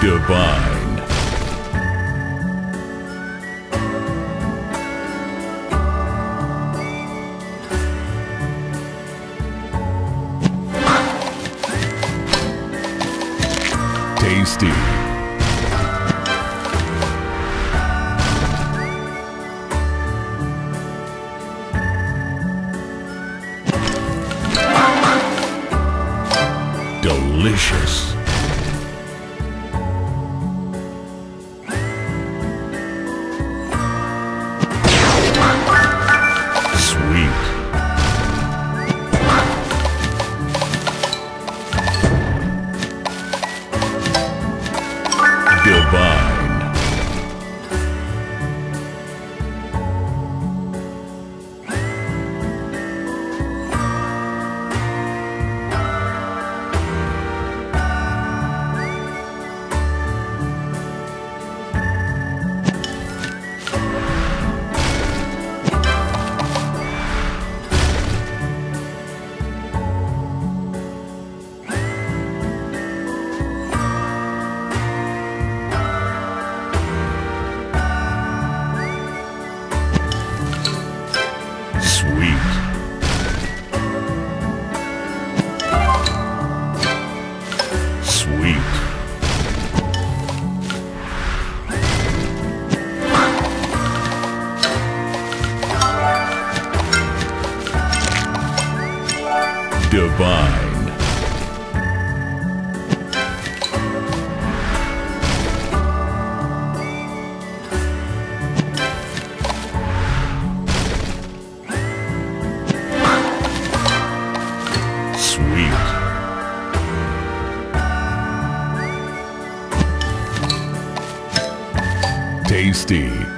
Divine. Tasty. Delicious. Divine. Sweet. Tasty.